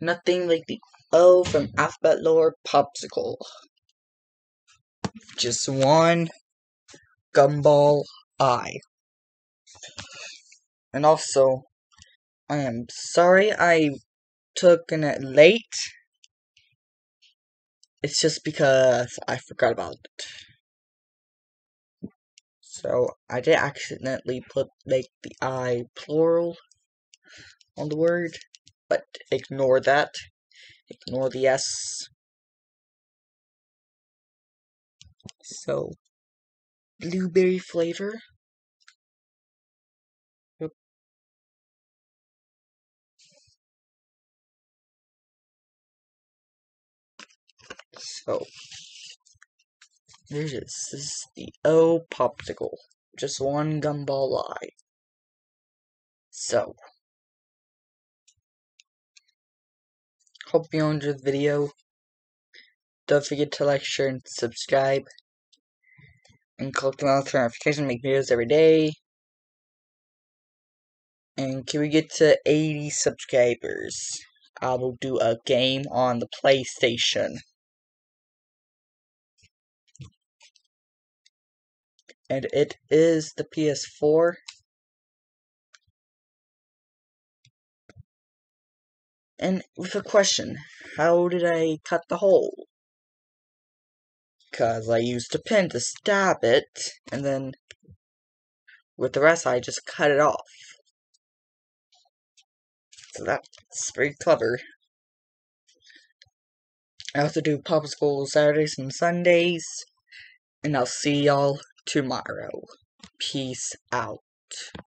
Nothing like the O from Alphabet Lore Popsicle. Just one gumball eye. And also, I am sorry I took in it late. It's just because I forgot about it. So I did accidentally put like the I plural on the word, but ignore that. Ignore the S. So blueberry flavor. So this is the O popsicle. Just one gumball eye. So hope you enjoyed the video. Don't forget to like, share, and subscribe. And click the bell for notifications, make videos every day. And can we get to 80 subscribers? I will do a game on the PlayStation. And it is the PS4. And with a question, how did I cut the hole? Because I used a pin to stab it, and then with the rest I just cut it off. So that's very clever. I also do public school Saturdays and Sundays. And I'll see y'all tomorrow. Peace out.